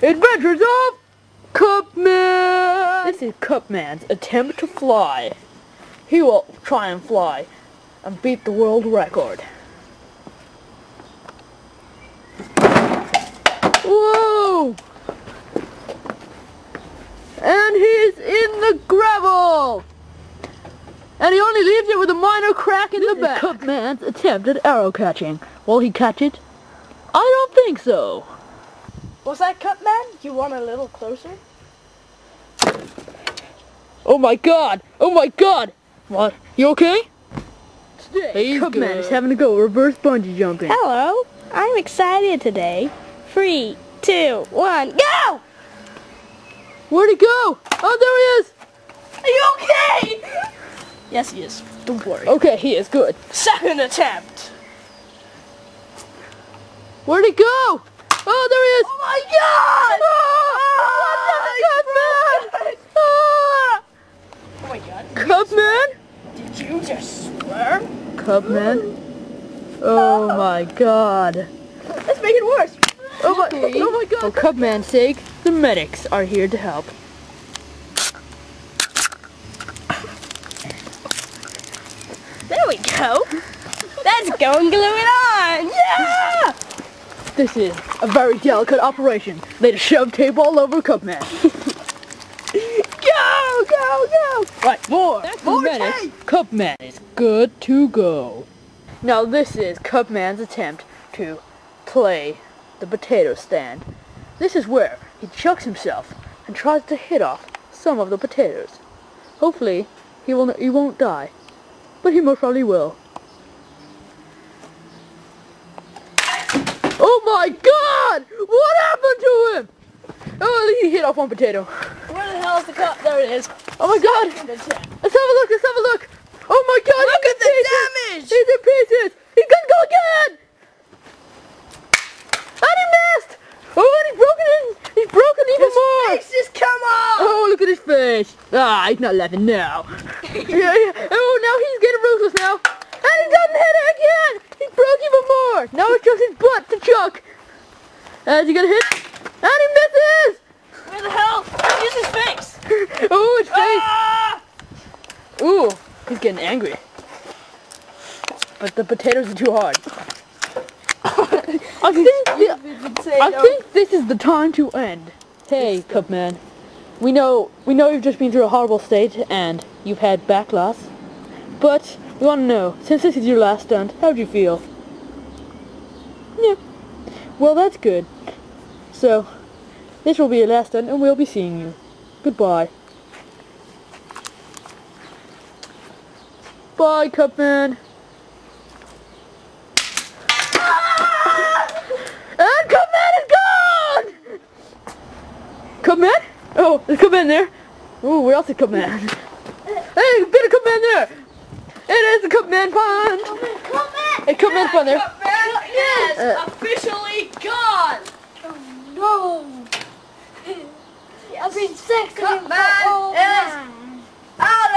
Adventures of Cupman! This is Cupman's attempt to fly. He will try and fly and beat the world record. Whoa! And he's in the gravel! And he only leaves it with a minor crack in This the is back. Cupman's attempt at arrow catching. Will he catch it? I don't think so. Was that cut, man? You want a little closer? Oh my god! Oh my god! What? You okay? Today, He's Cupman is having to go reverse bungee jumping. Hello, I'm excited today. Three, two, one, go! Where'd he go? Oh, there he is! Are you okay? Yes, he is. Don't worry. Okay, he is good. Second attempt. Where'd he go? Oh, there he is! Oh my god! Oh, Oh my god. Ah. Cupman! Did you just swear? Cupman? Oh ah. my god. Let's make it worse. Oh my, oh my god. Oh, For Cupman's sake, the medics are here to help. There we go. Let's go and glue it on. This is a very delicate operation. They just shove tape all over Cupman. Go, go, go. Right, more. That's more medics. tape. Cupman is good to go. Now this is Cupman's attempt to play the potato stand. This is where he chucks himself and tries to hit off some of the potatoes. Hopefully, he will he won't die, but he most probably will. Oh my God! What happened to him? Oh, he hit off one potato. Where the hell is the cup? There it is. Oh my God! Let's have a look, let's have a look! Oh my god! Look at the pieces. damage! He's in pieces! He's gonna go again! And he missed! Oh, and he's broken in! He's broken even His more! face just come off. Oh, look at his face! Ah, he's not laughing now. yeah, yeah. Oh, now he's getting ruthless now. And he doesn't hit it again! He broke even more! Now it's just his butt to chuck! Is he gonna hit? And he misses! Where the hell? Use his face. Oh, his face! Ah! Ooh, he's getting angry. But the potatoes are too hard. I think the- I think this is the time to end. Hey, Cupman. We know we know you've just been through a horrible state and you've had back loss. But we want to know, since this is your last stunt, how do you feel? Yeah. Well, that's good. So, this will be your last stunt and we'll be seeing you. Goodbye. Bye, Cupman. Ah! And Cupman is gone! Cupman? Oh, there's Cupman there. Ooh, where else is Cupman? hey, of Cupman there. It is a Cupman pond. Come back. Hey, Cupman's pond there. is Uh, officially gone. Oh No! I've been sick Cut for man all is night. Out